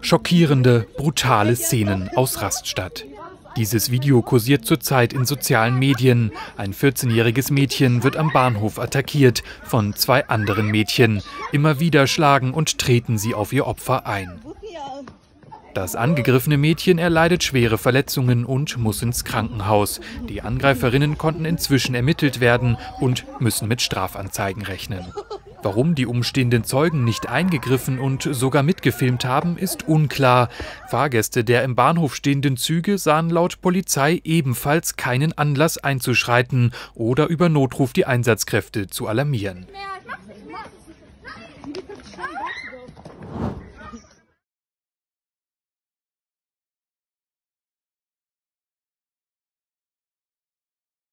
Schockierende, brutale Szenen aus Raststadt. Dieses Video kursiert zurzeit in sozialen Medien. Ein 14-jähriges Mädchen wird am Bahnhof attackiert von zwei anderen Mädchen. Immer wieder schlagen und treten sie auf ihr Opfer ein. Das angegriffene Mädchen erleidet schwere Verletzungen und muss ins Krankenhaus. Die Angreiferinnen konnten inzwischen ermittelt werden und müssen mit Strafanzeigen rechnen. Warum die umstehenden Zeugen nicht eingegriffen und sogar mitgefilmt haben, ist unklar. Fahrgäste der im Bahnhof stehenden Züge sahen laut Polizei ebenfalls keinen Anlass einzuschreiten oder über Notruf die Einsatzkräfte zu alarmieren.